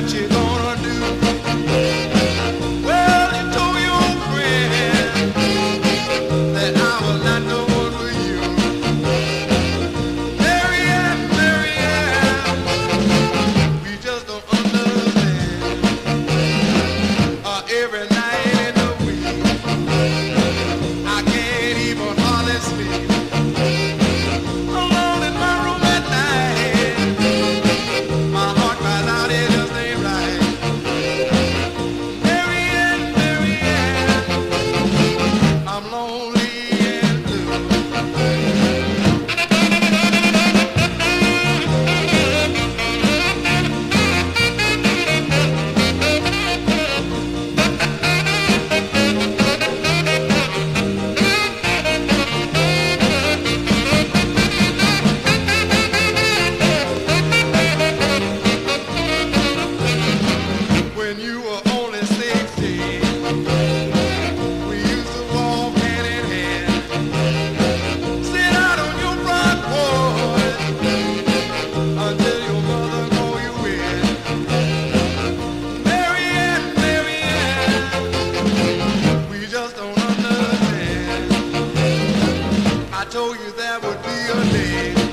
what you gonna told you that would be a day.